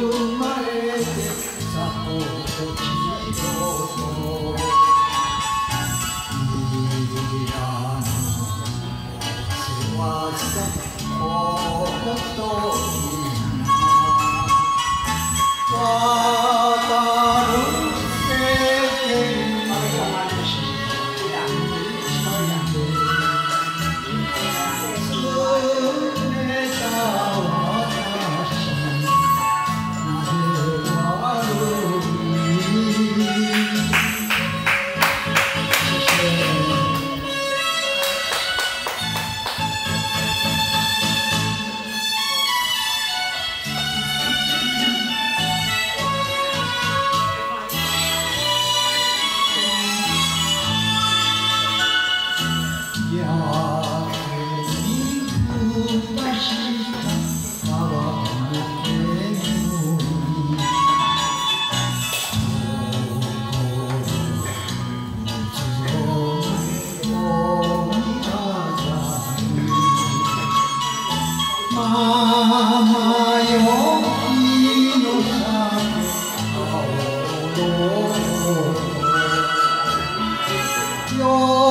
生まれてさっとときと Oh,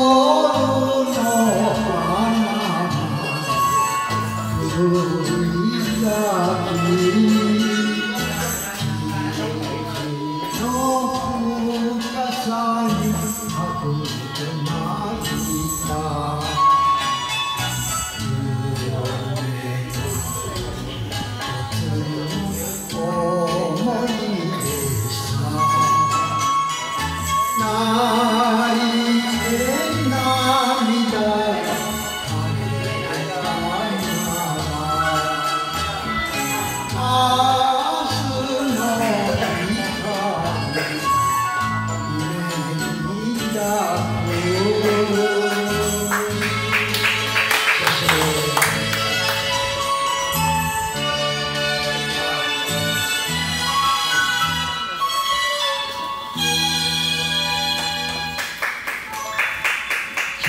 谢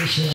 Krishna.